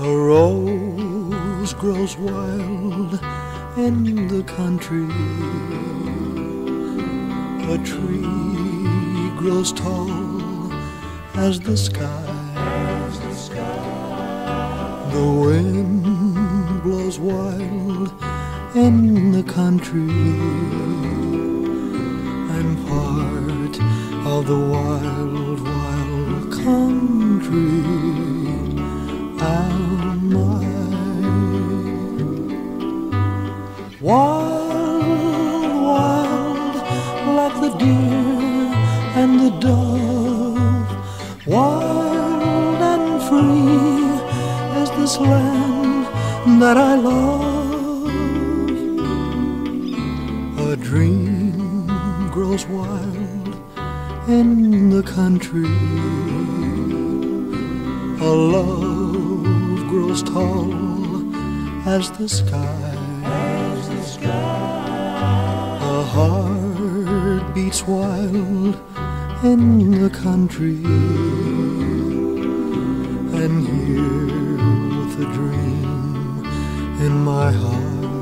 A rose grows wild in the country. A tree grows tall as the sky. The wind blows wild in the country. I'm part of the wild, wild country. Wild, wild, like the deer and the dove. Wild and free is this land that I love. A dream grows wild in the country. A love grows tall as the sky. A heart beats wild in the country. And here with a dream in my heart.